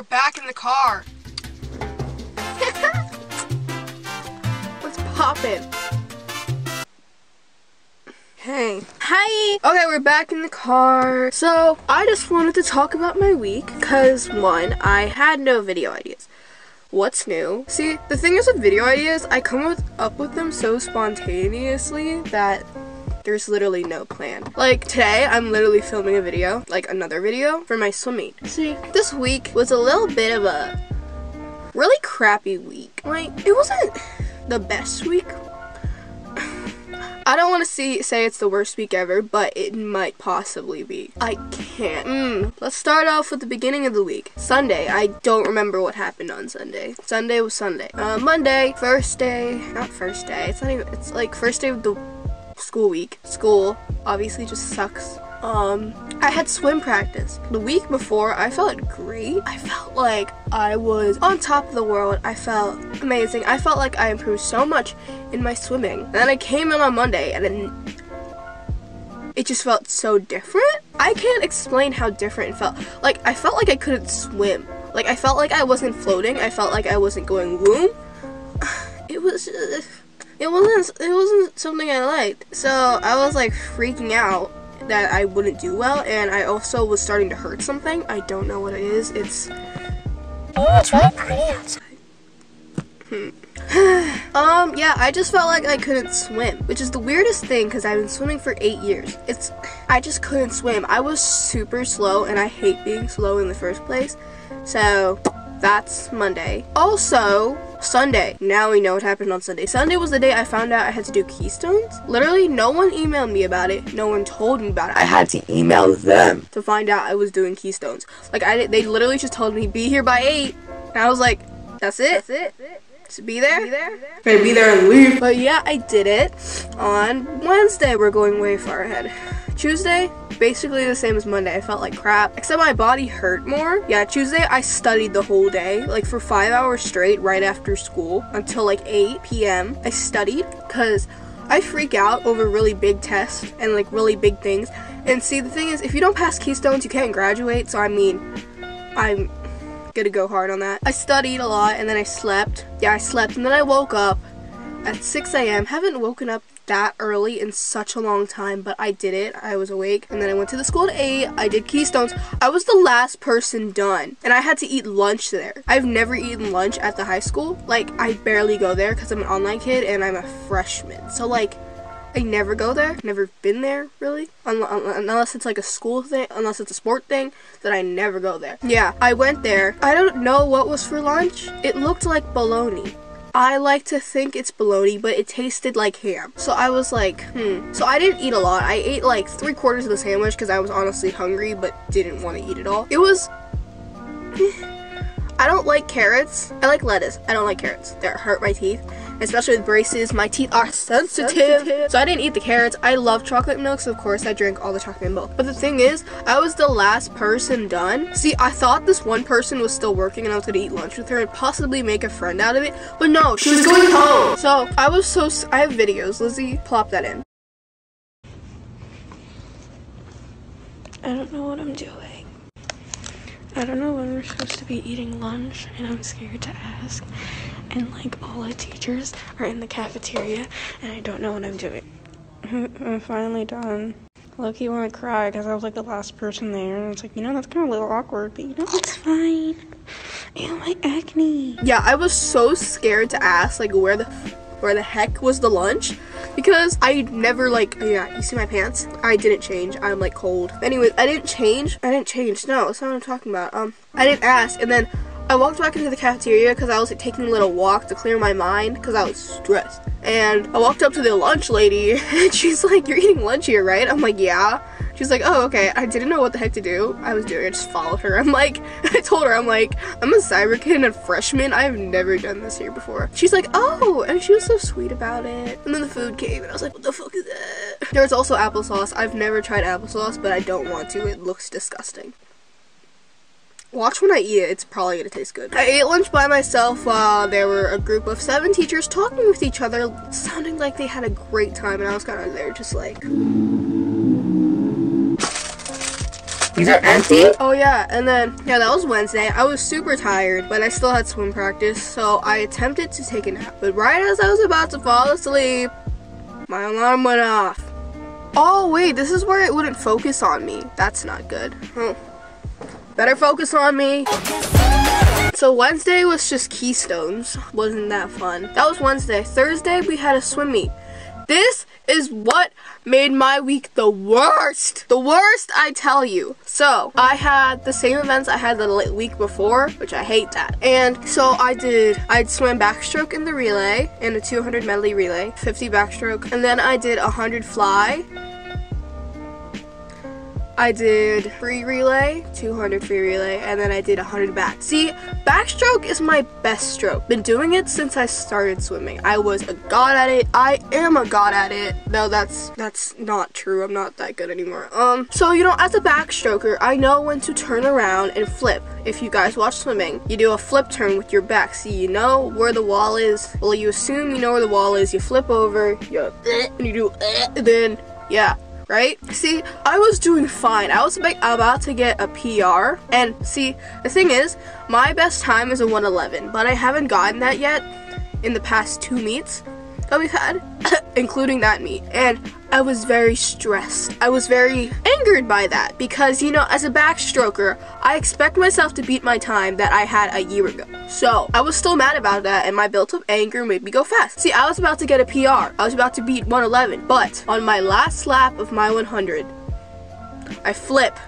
We're back in the car. What's poppin'? Hey. Hi! Okay, we're back in the car. So, I just wanted to talk about my week, because one, I had no video ideas. What's new? See, the thing is with video ideas, I come with, up with them so spontaneously that there's literally no plan. Like today, I'm literally filming a video, like another video, for my swim meet. See, this week was a little bit of a really crappy week. Like, it wasn't the best week. I don't want to see say it's the worst week ever, but it might possibly be. I can't. Mm, let's start off with the beginning of the week. Sunday. I don't remember what happened on Sunday. Sunday was Sunday. Uh, Monday, first day. Not first day. It's not even. It's like first day of the school week. School obviously just sucks. Um, I had swim practice. The week before, I felt great. I felt like I was on top of the world. I felt amazing. I felt like I improved so much in my swimming. And then I came in on Monday and then it just felt so different. I can't explain how different it felt. Like, I felt like I couldn't swim. Like, I felt like I wasn't floating. I felt like I wasn't going boom. It was... it wasn't it wasn't something I liked. So I was like freaking out that I wouldn't do well and I also was starting to hurt something. I don't know what it is. It's Oh, it's really pretty outside. Um, yeah, I just felt like I couldn't swim, which is the weirdest thing because I've been swimming for eight years. It's, I just couldn't swim. I was super slow and I hate being slow in the first place. So, that's Monday. Also, Sunday. Now we know what happened on Sunday. Sunday was the day I found out I had to do keystones. Literally, no one emailed me about it. No one told me about it. I had to email them to find out I was doing keystones. Like I, they literally just told me be here by eight, and I was like, that's it. That's it. To be there. Be there. Okay, be there and leave. But yeah, I did it. On Wednesday, we're going way far ahead. Tuesday, basically the same as Monday. I felt like crap, except my body hurt more. Yeah, Tuesday I studied the whole day, like for five hours straight right after school until like 8 p.m. I studied because I freak out over really big tests and like really big things. And see, the thing is, if you don't pass Keystones, you can't graduate. So I mean, I'm gonna go hard on that. I studied a lot and then I slept. Yeah, I slept and then I woke up at 6 a.m. Haven't woken up that early in such a long time, but I did it. I was awake, and then I went to the school at 8. I did Keystones. I was the last person done, and I had to eat lunch there. I've never eaten lunch at the high school. Like, I barely go there because I'm an online kid and I'm a freshman. So, like, I never go there. Never been there, really. Unless it's like a school thing, unless it's a sport thing, that I never go there. Yeah, I went there. I don't know what was for lunch. It looked like bologna. I like to think it's bologna, but it tasted like ham. So I was like, hmm. So I didn't eat a lot. I ate like three quarters of the sandwich because I was honestly hungry, but didn't want to eat it all. It was. I don't like carrots. I like lettuce. I don't like carrots. They hurt my teeth. Especially with braces, my teeth are sensitive. sensitive. So I didn't eat the carrots. I love chocolate milk, so of course I drank all the chocolate milk. But the thing is, I was the last person done. See, I thought this one person was still working and I was gonna eat lunch with her and possibly make a friend out of it. But no, she, she was going home. So I was so, I have videos. Lizzie, plop that in. I don't know what I'm doing. I don't know when we're supposed to be eating lunch, and I'm scared to ask. And like all the teachers are in the cafeteria, and I don't know what I'm doing. I'm finally done. Loki want to cry because I was like the last person there, and it's like, you know, that's kind of a little awkward, but you know, it's fine. Ew, my acne. Yeah, I was so scared to ask, like, where the where the heck was the lunch because I never like yeah you see my pants I didn't change I'm like cold anyways I didn't change I didn't change no that's not what I'm talking about um I didn't ask and then I walked back into the cafeteria because I was like, taking a little walk to clear my mind because I was stressed and I walked up to the lunch lady and she's like you're eating lunch here right I'm like yeah She's like, oh, okay. I didn't know what the heck to do. I was doing. I just followed her. I'm like, I told her, I'm like, I'm a cyber kid and a freshman. I've never done this here before. She's like, oh, and she was so sweet about it. And then the food came, and I was like, what the fuck is that? There was also applesauce. I've never tried applesauce, but I don't want to. It looks disgusting. Watch when I eat it, it's probably gonna taste good. I ate lunch by myself while there were a group of seven teachers talking with each other, sounding like they had a great time, and I was kind of there just like... These are empty? Oh yeah, and then yeah, that was Wednesday. I was super tired, but I still had swim practice, so I attempted to take a nap. But right as I was about to fall asleep, my alarm went off. Oh wait, this is where it wouldn't focus on me. That's not good. Oh. Better focus on me. So Wednesday was just keystones. Wasn't that fun. That was Wednesday. Thursday we had a swim meet. This is what made my week the worst. The worst, I tell you. So, I had the same events I had the week before, which I hate that. And so I did, I swam backstroke in the relay, in a 200 medley relay, 50 backstroke, and then I did 100 fly, I did free relay, 200 free relay, and then I did 100 back. See, backstroke is my best stroke. Been doing it since I started swimming. I was a god at it. I am a god at it. No, that's that's not true. I'm not that good anymore. Um, so you know, as a backstroker, I know when to turn around and flip. If you guys watch swimming, you do a flip turn with your back. See, you know where the wall is. Well, you assume you know where the wall is. You flip over, you and you do, then yeah, right? See, I was doing fine. I was about to get a PR. And see, the thing is, my best time is a 111, but I haven't gotten that yet in the past two meets that we've had, including that meet. And I was very stressed. I was very angered by that because, you know, as a backstroker, I expect myself to beat my time that I had a year ago. So I was still mad about that, and my built up anger made me go fast. See, I was about to get a PR, I was about to beat 111, but on my last lap of my 100, I flip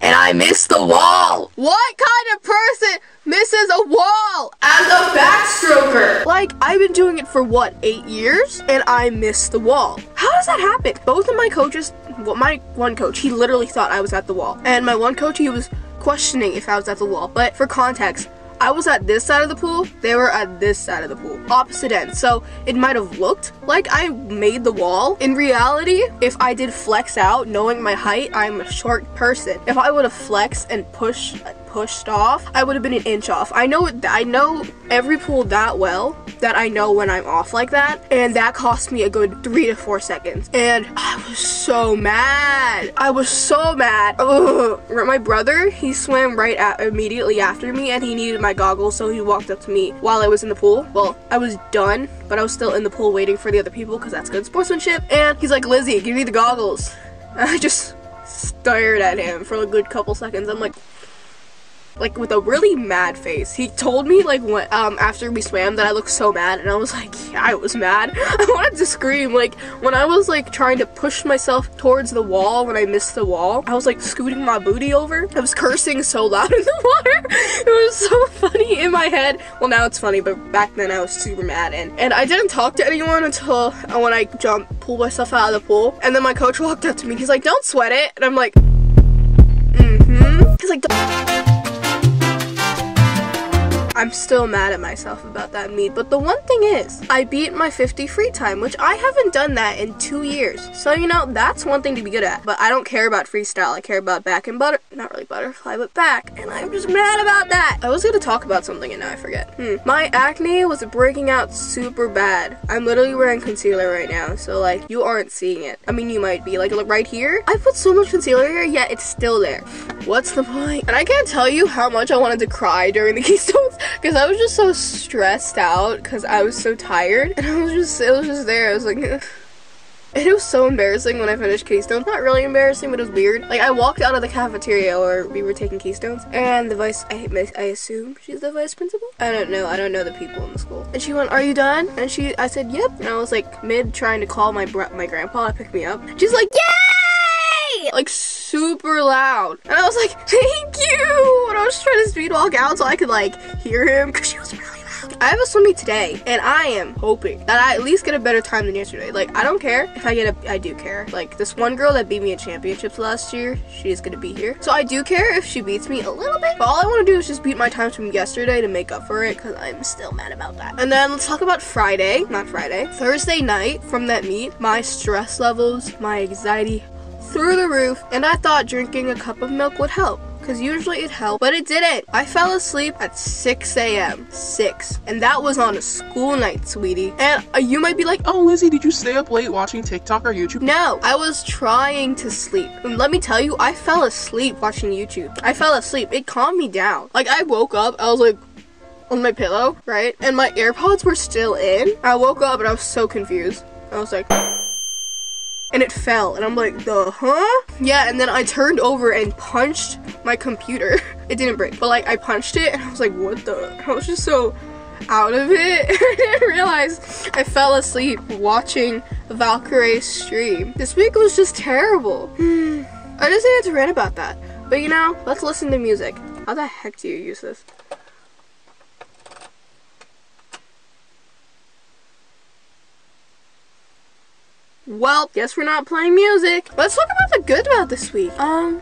and I miss the wall. What kind of person misses a wall as a backstroker? Like, I've been doing it for what, eight years? And I missed the wall. How does that happen? Both of my coaches, well, my one coach, he literally thought I was at the wall. And my one coach, he was questioning if I was at the wall. But for context, I was at this side of the pool, they were at this side of the pool, opposite end. So it might have looked like I made the wall. In reality, if I did flex out, knowing my height, I'm a short person. If I would have flexed and pushed pushed off, I would have been an inch off. I know I know every pool that well that I know when I'm off like that, and that cost me a good three to four seconds. And I was so mad. I was so mad. Ugh. My brother, he swam right at, immediately after me, and he needed my goggles, so he walked up to me while I was in the pool. Well, I was done, but I was still in the pool waiting for the other people because that's good sportsmanship. And he's like, Lizzie, give me the goggles. And I just stared at him for a good couple seconds. I'm like, like with a really mad face. He told me like when um after we swam that I looked so mad and I was like, yeah, I was mad. I wanted to scream. Like when I was like trying to push myself towards the wall when I missed the wall, I was like scooting my booty over. I was cursing so loud in the water. it was so funny in my head. Well now it's funny, but back then I was super mad and and I didn't talk to anyone until uh, when I jumped, pulled myself out of the pool. And then my coach walked up to me. He's like, "Don't sweat it." And I'm like, "Mm-hmm." He's like, I'm still mad at myself about that meet. But the one thing is, I beat my 50 free time, which I haven't done that in two years. So, you know, that's one thing to be good at. But I don't care about freestyle. I care about back and butter, not really butterfly, but back. And I'm just mad about that. I was gonna talk about something and now I forget. Hmm. My acne was breaking out super bad. I'm literally wearing concealer right now. So, like, you aren't seeing it. I mean, you might be. Like, look right here. I put so much concealer here, yet it's still there. What's the point? And I can't tell you how much I wanted to cry during the Keystones because I was just so stressed out because I was so tired and I was just it was just there I was like it was so embarrassing when I finished Keystones. Not really embarrassing, but it was weird. Like, I walked out of the cafeteria where we were taking Keystones, and the vice, I, I assume she's the vice principal? I don't know. I don't know the people in the school. And she went, are you done? And she, I said, yep. And I was like, mid trying to call my my grandpa to pick me up. She's like, yay! Like, super loud. And I was like, thank you! Was trying to speed walk out so I could like hear him because she was really loud. I have a swim meet today and I am hoping that I at least get a better time than yesterday. Like, I don't care if I get a, I do care. Like, this one girl that beat me at championships last year, she's gonna be here. So I do care if she beats me a little bit, but all I wanna do is just beat my times from yesterday to make up for it because I'm still mad about that. And then let's talk about Friday, not Friday, Thursday night from that meet. My stress levels, my anxiety, through the roof, and I thought drinking a cup of milk would help. Because usually it helped, but it didn't. I fell asleep at 6 a.m. 6. And that was on a school night, sweetie. And uh, you might be like, Oh, Lizzie, did you stay up late watching TikTok or YouTube? no, I was trying to sleep. And let me tell you, I fell asleep watching YouTube. I fell asleep. It calmed me down. Like, I woke up, I was like, on my pillow, right? And my AirPods were still in. I woke up and I was so confused. I was like, and it fell. And I'm like, the huh? Yeah, and then I turned over and punched my computer. It didn't break, but like I punched it and I was like, what the? I was just so out of it. I didn't realize I fell asleep watching Valkyrae stream. This week was just terrible. I just needed to rant about that. But you know, let's listen to music. How the heck do you use this? Well, guess we're not playing music. Let's talk about the good about this week. Um.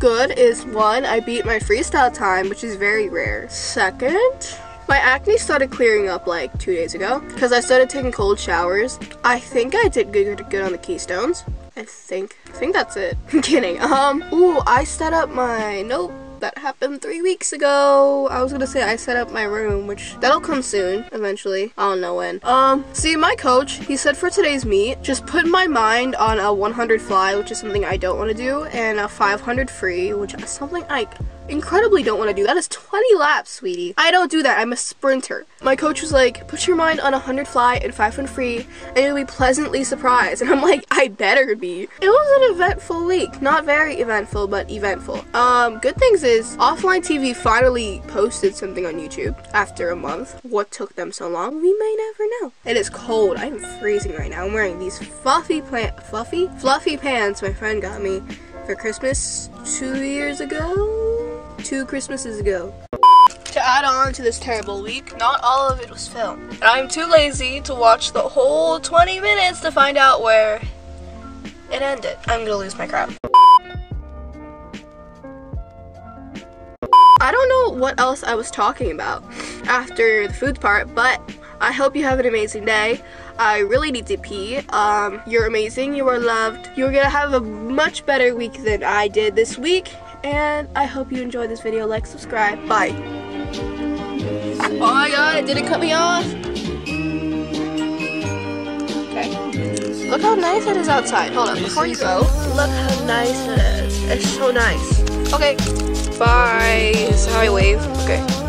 Good is one, I beat my freestyle time, which is very rare. Second, my acne started clearing up like two days ago because I started taking cold showers. I think I did good, good on the keystones. I think. I think that's it. I'm kidding. Um, ooh, I set up my, nope, that happened three weeks ago. I was gonna say I set up my room, which that'll come soon, eventually. I don't know when. Um, see, my coach, he said for today's meet, just put my mind on a 100 fly, which is something I don't want to do, and a 500 free, which is something I incredibly don't want to do. That is 20 laps, sweetie. I don't do that. I'm a sprinter. My coach was like, put your mind on a 100 fly and 500 free, and you'll be pleasantly surprised. And I'm like, I better be. It was an eventful week. Not very eventful, but eventful. Um, good things is, Offline TV finally posted something on YouTube after a month. What took them so long? We may never know. It is cold. I'm freezing right now. I'm wearing these fluffy plant, fluffy? Fluffy pants my friend got me for Christmas two years ago? Two Christmases ago. To add on to this terrible week, not all of it was filmed. And I'm too lazy to watch the whole 20 minutes to find out where it ended. I'm gonna lose my crap. I don't know what else I was talking about after the food part, but I hope you have an amazing day. I really need to pee. Um, you're amazing. You are loved. You're gonna have a much better week than I did this week. And I hope you enjoyed this video. Like, subscribe. Bye. Oh my god, didn't cut me off. Okay. Look how nice it is outside. Hold on, before you go, look how nice it is. It's so nice. Okay. Bye. This is how I wave. Okay.